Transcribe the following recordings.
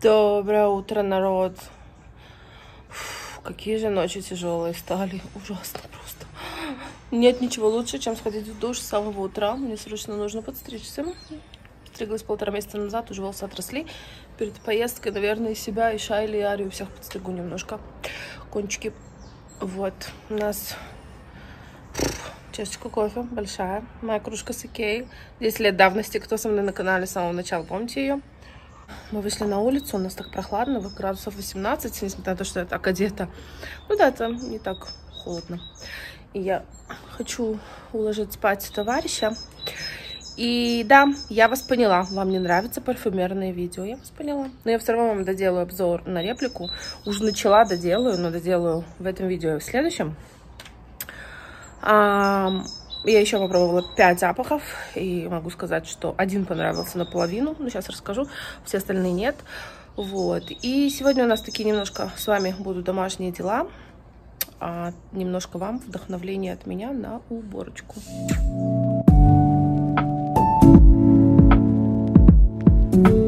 Доброе утро, народ. Фу, какие же ночи тяжелые стали. Ужасно просто. Нет ничего лучше, чем сходить в душ с самого утра. Мне срочно нужно подстричься. Стриглась полтора месяца назад, уже волосы отросли. Перед поездкой, наверное, себя, и Шайли, и Арию всех подстригу немножко. Кончики. Вот. У нас чашечка кофе большая. Моя кружка с Икеей. 10 лет давности. Кто со мной на канале с самого начала, помните ее? Мы вышли на улицу, у нас так прохладно, градусов 18, несмотря на то, что я так одета. Ну да, это не так холодно. И я хочу уложить спать товарища. И да, я вас поняла, вам не нравятся парфюмерные видео, я вас поняла. Но я все равно вам доделаю обзор на реплику. Уже начала, доделаю, но доделаю в этом видео и в следующем. Я еще попробовала 5 запахов, и могу сказать, что один понравился наполовину, но сейчас расскажу, все остальные нет. Вот, и сегодня у нас такие немножко с вами будут домашние дела, а немножко вам вдохновление от меня на уборочку. более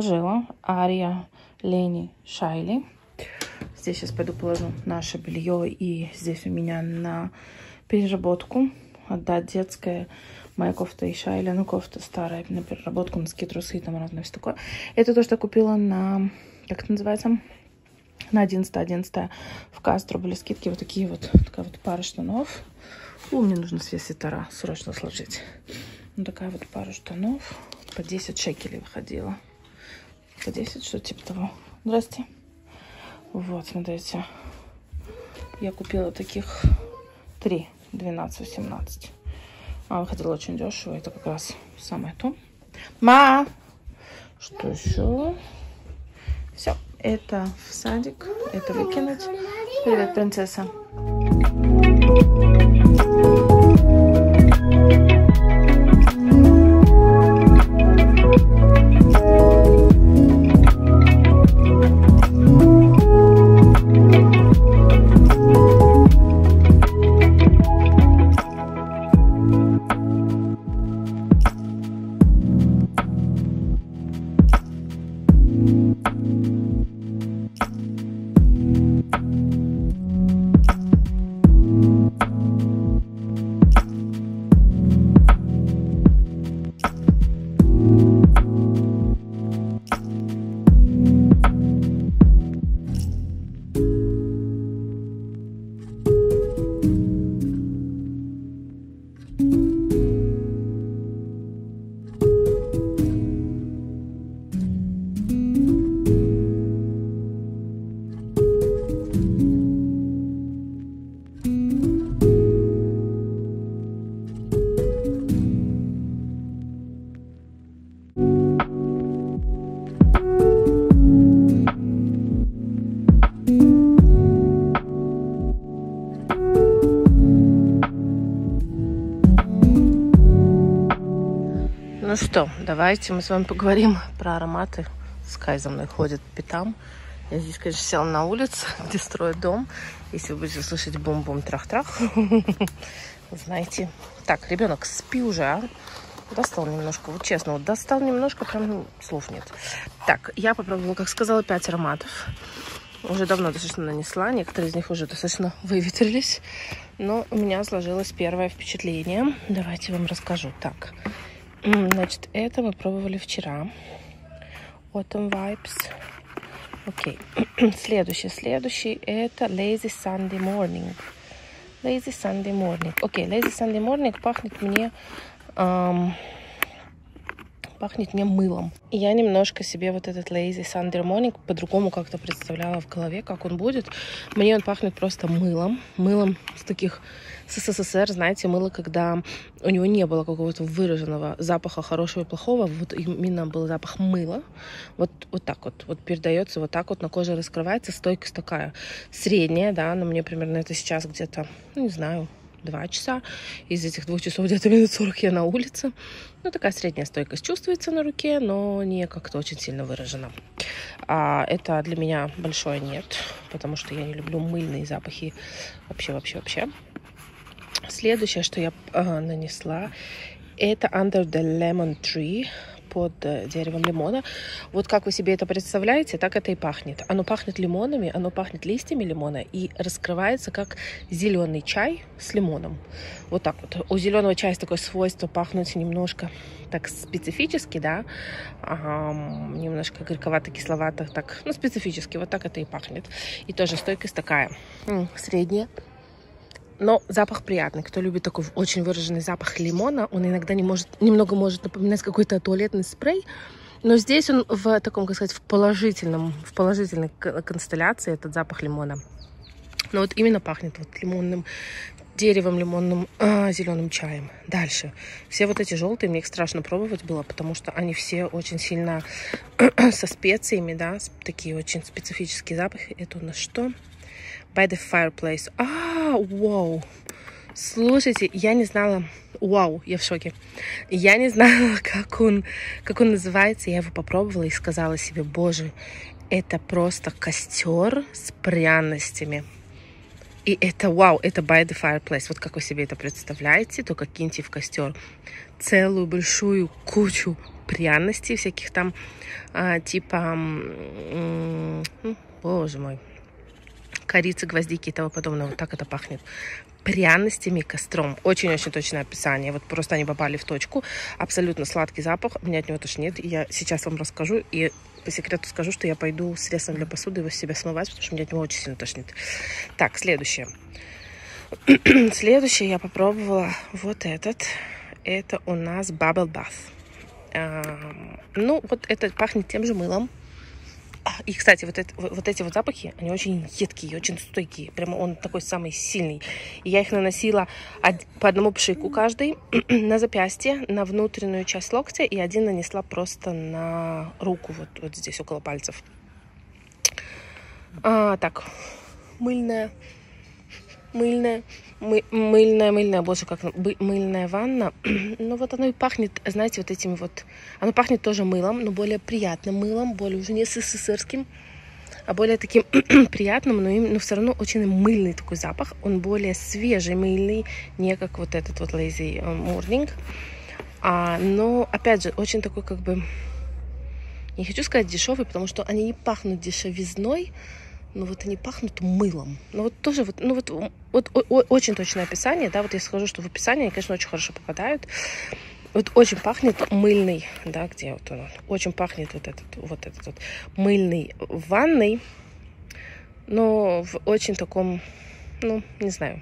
разложила. Ария, Лени, Шайли. Здесь сейчас пойду положу наше белье. И здесь у меня на переработку. Отдать детское. Моя кофта и Шайли. Ну, кофта старая на переработку. Носки, трусы и там разное все такое. Это то, что я купила на... Как это называется? На 11 11 в Кастро были скидки. Вот такие вот. Такая вот пара штанов. О, мне нужно все свитера срочно сложить. Вот такая вот пара штанов по 10 шекелей выходила. По 10, что типа того. Здрасте. Вот, смотрите. Я купила таких 3, 12, 18. А, выходило очень дешево. Это как раз самое то. Ма! Что еще? Все, это в садик. Это выкинуть. Привет, принцесса. Что, давайте мы с вами поговорим про ароматы. Скай за мной ходит по пятам. Я здесь, конечно, села на улице, где строят дом. Если вы будете слышать бум-бум, трах-трах, знаете. Так, ребенок, спи уже, а? Достал немножко, вот честно, вот достал немножко, прям ну, слов нет. Так, я попробовала, как сказала, 5 ароматов. Уже давно достаточно нанесла, некоторые из них уже достаточно выветрились. Но у меня сложилось первое впечатление. Давайте вам расскажу. Так, значит, это мы пробовали вчера. Autumn Vibes. Окей. следующий, следующий это Lazy Sunday Morning. Lazy Sunday Morning. Окей, Lazy Sunday Morning пахнет мне эм, пахнет мне мылом. Я немножко себе вот этот Lazy Sunday Morning по-другому как-то представляла в голове, как он будет. Мне он пахнет просто мылом. Мылом с таких СССР, знаете, мыло, когда у него не было какого-то выраженного запаха хорошего и плохого, вот именно был запах мыла. Вот, вот так вот, вот передается, вот так вот на коже раскрывается, стойкость такая средняя, да, но мне примерно это сейчас где-то, ну, не знаю, два часа. Из этих двух часов где-то минут 40 я на улице. Ну, такая средняя стойкость чувствуется на руке, но не как-то очень сильно выражена. А это для меня большое нет, потому что я не люблю мыльные запахи вообще, вообще, вообще. Следующее, что я э, нанесла, это Under the Lemon Tree под э, деревом лимона. Вот как вы себе это представляете, так это и пахнет. Оно пахнет лимонами, оно пахнет листьями лимона и раскрывается как зеленый чай с лимоном. Вот так вот. У зеленого чая есть такое свойство пахнуть немножко так специфически, да, а, немножко горьковато-кисловато, так, ну, специфически, вот так это и пахнет. И тоже стойкость такая, средняя. Но запах приятный. Кто любит такой очень выраженный запах лимона, он иногда не может, немного может напоминать какой-то туалетный спрей. Но здесь он в таком, как сказать, в положительном, в положительной констелляции, этот запах лимона. Но вот именно пахнет вот лимонным деревом, лимонным, а, зеленым чаем. Дальше. Все вот эти желтые, мне их страшно пробовать было, потому что они все очень сильно со специями, да, такие очень специфические запахи. Это у нас что? By the fireplace. А, вау. Слушайте, я не знала... Вау, я в шоке. Я не знала, как он, как он называется. Я его попробовала и сказала себе, боже, это просто костер с пряностями. И это, вау, это by the fireplace. Вот как вы себе это представляете, только киньте в костер целую большую кучу пряностей, всяких там, а, типа, боже мой, корицы, гвоздики и того подобного. Вот так это пахнет. Пряностями, костром. Очень-очень точное описание. Вот просто они попали в точку. Абсолютно сладкий запах. У меня от него тошнит. Я сейчас вам расскажу. И по секрету скажу, что я пойду средством для посуды его себя смывать, потому что меня от него очень сильно тошнит. Так, следующее. следующее я попробовала вот этот. Это у нас Bubble Bath. Ну, вот это пахнет тем же мылом. И, кстати, вот, это, вот эти вот запахи, они очень едкие, очень стойкие. Прямо он такой самый сильный. И я их наносила по одному пшику каждый на запястье, на внутреннюю часть локтя, и один нанесла просто на руку, вот, вот здесь, около пальцев. А, так, мыльная мыльная, мы, мыльная, мыльная, боже, как мыльная ванна. ну вот оно и пахнет, знаете, вот этим вот, оно пахнет тоже мылом, но более приятным мылом, более уже не СССРским, а более таким приятным, но, им, но все равно очень мыльный такой запах. Он более свежий, мыльный, не как вот этот вот Lazy Morning. А, но, опять же, очень такой как бы, не хочу сказать дешевый, потому что они не пахнут дешевизной, но вот они пахнут мылом. Ну вот тоже вот, ну вот, вот о, о, очень точное описание, да, вот я скажу, что в описании они, конечно, очень хорошо попадают. Вот очень пахнет мыльный, да, где вот он, очень пахнет вот этот, вот этот вот мыльный ванной, но в очень таком, ну, не знаю,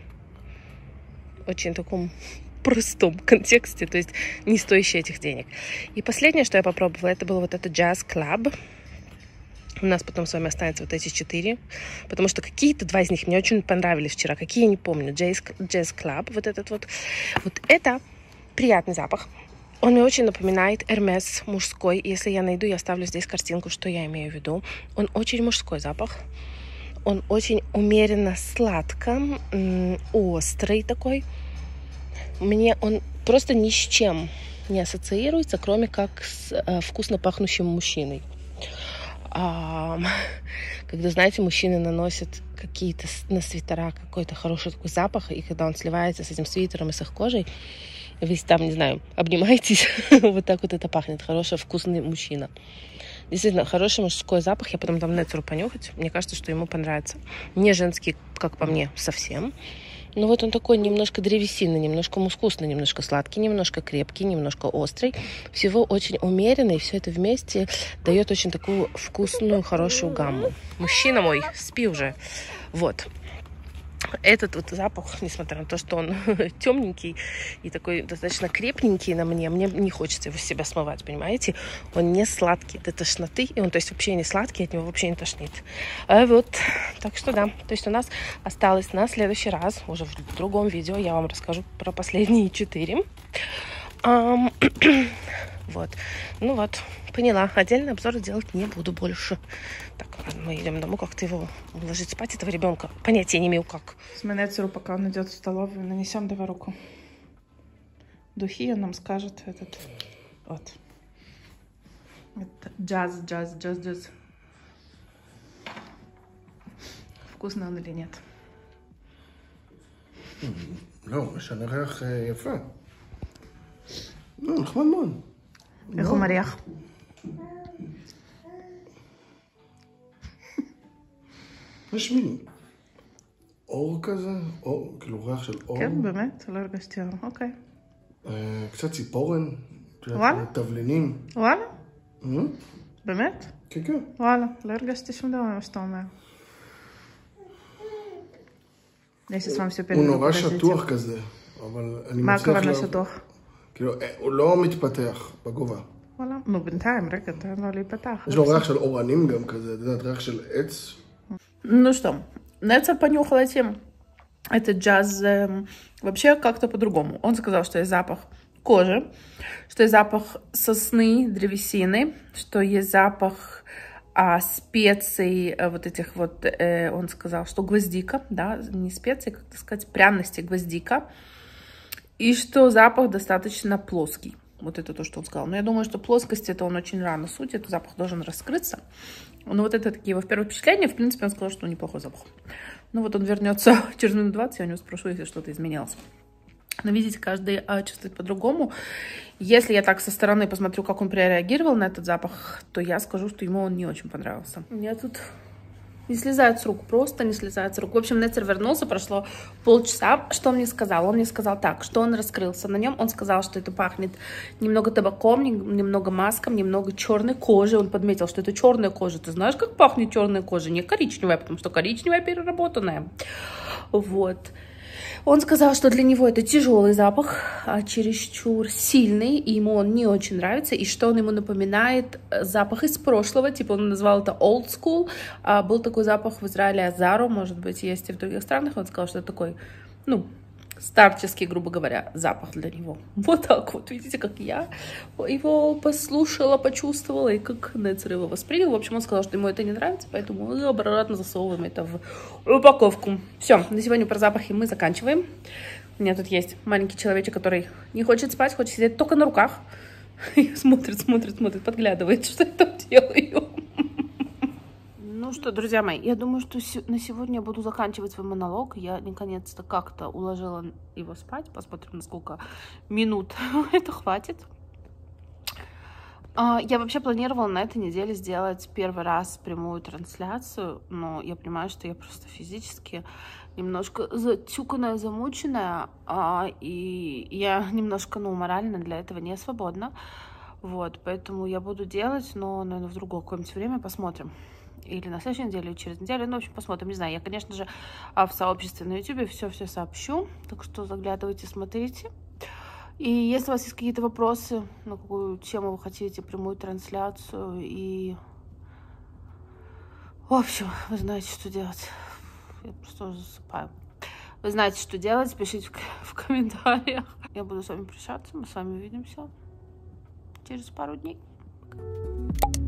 очень таком простом контексте, то есть не стоящий этих денег. И последнее, что я попробовала, это был вот этот Club. У нас потом с вами останется вот эти четыре, потому что какие-то два из них мне очень понравились вчера, какие я не помню. Jazz, Jazz Club, вот этот вот. Вот это приятный запах. Он мне очень напоминает Hermes мужской. Если я найду, я оставлю здесь картинку, что я имею в виду. Он очень мужской запах. Он очень умеренно сладко, острый такой. Мне он просто ни с чем не ассоциируется, кроме как с э, вкусно пахнущим мужчиной когда, знаете, мужчины наносят какие-то на свитера какой-то хороший такой запах, и когда он сливается с этим свитером и с их кожей, вы там, не знаю, обнимаетесь, вот так вот это пахнет. Хороший, вкусный мужчина. Действительно, хороший мужской запах. Я потом там Нецеру понюхать. Мне кажется, что ему понравится. Не женский, как по мне, совсем. Но вот он такой немножко древесинный, немножко мускусный, немножко сладкий, немножко крепкий, немножко острый. Всего очень умеренный. И все это вместе дает очень такую вкусную, хорошую гамму. Мужчина мой, спи уже. Вот этот вот запах, несмотря на то, что он темненький и такой достаточно крепненький на мне, мне не хочется его с себя смывать, понимаете? Он не сладкий до тошноты, и он, то есть, вообще не сладкий, от него вообще не тошнит. А вот, так что да, то есть у нас осталось на следующий раз, уже в другом видео, я вам расскажу про последние четыре. Um, вот, ну вот, поняла, отдельный обзор делать не буду больше. Так, мы идем домой, как-то его уложить спать, этого ребенка. Понятия не имею, как. С Менецеру, пока он идет в столовую, нанесем давай руку. Духи он нам скажет этот, вот. Это джаз, джаз, джаз, джаз. Вкусно он или нет? לא, יש לנו ריח יפה. לא, נחמד מאוד. איך הוא מריח? יש מין אור כזה, אור, כאילו ריח של אור. כן, באמת? לא הרגשתי אור, אוקיי. אה, קצת ציפורן. וואלה? תבלינים. וואלה? אה? באמת? כן, כן. וואלה, לא הרגשתי שום דבר ממה שאתה אומר. הוא נורא שטוח כזה, אבל אני מה מצליח... הכוונה לה- שטוח? כאילו, אה, הוא לא מתפתח בגובה. וואלה. נו, בינתיים, רגע, תן לו להיפתח. יש לו ריח של אורנים גם כזה, את יודעת, ריח של עץ. Ну что, Неца понюхала тем. Это джаз эм, вообще как-то по-другому. Он сказал, что есть запах кожи, что есть запах сосны, древесины, что есть запах а, специй, э, вот этих вот, э, он сказал, что гвоздика, да, не специи, как это сказать, пряности гвоздика, и что запах достаточно плоский. Вот это то, что он сказал. Но я думаю, что плоскость это он очень рано судит, запах должен раскрыться. Ну, вот это такие его первые впечатления. В принципе, он сказал, что неплохой запах. Ну, вот он вернется через минут 20, я у него спрошу, если что-то изменилось. Но видите, каждый а, чувствует по-другому. Если я так со стороны посмотрю, как он прореагировал на этот запах, то я скажу, что ему он не очень понравился. У тут не слезает с рук, просто не слезает с рук. В общем, Нецер вернулся, прошло полчаса. Что он мне сказал? Он мне сказал так, что он раскрылся на нем. Он сказал, что это пахнет немного табаком, нем- немного маском, немного черной кожей. Он подметил, что это черная кожа. Ты знаешь, как пахнет черная кожа? Не коричневая, потому что коричневая переработанная. Вот. Он сказал, что для него это тяжелый запах, а, чересчур сильный, и ему он не очень нравится, и что он ему напоминает э, запах из прошлого, типа он назвал это old school, а был такой запах в Израиле Азару, может быть, есть и в других странах, он сказал, что такой, ну, старческий, грубо говоря, запах для него. Вот так вот, видите, как я его послушала, почувствовала, и как Нецер его воспринял. В общем, он сказал, что ему это не нравится, поэтому мы обратно засовываем это в упаковку. Все, на сегодня про запахи мы заканчиваем. У меня тут есть маленький человечек, который не хочет спать, хочет сидеть только на руках. И смотрит, смотрит, смотрит, подглядывает, что я там делаю. Ну что, друзья мои, я думаю, что на сегодня я буду заканчивать свой монолог. Я наконец-то как-то уложила его спать. Посмотрим, на сколько минут это хватит. А, Я вообще планировала на этой неделе сделать первый раз прямую трансляцию, но я понимаю, что я просто физически немножко затюканная, замученная, а, и я немножко, ну, морально для этого не свободна. Вот, поэтому я буду делать, но, наверное, в другое какое-нибудь время посмотрим. Или на следующей неделе, или через неделю. Ну, в общем, посмотрим. Не знаю. Я, конечно же, а, в сообществе на YouTube все-все сообщу. Так что заглядывайте, смотрите. И если у вас есть какие-то вопросы, на какую тему вы хотите прямую трансляцию, и... В общем, вы знаете, что делать. Я просто засыпаю. Вы знаете, что делать, пишите в, в комментариях. Я буду с вами прощаться, мы с вами увидимся через пару дней. Пока.